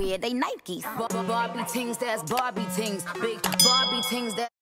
wear, they Nikes. Barbie things, that's Barbie things. Big Barbie things that.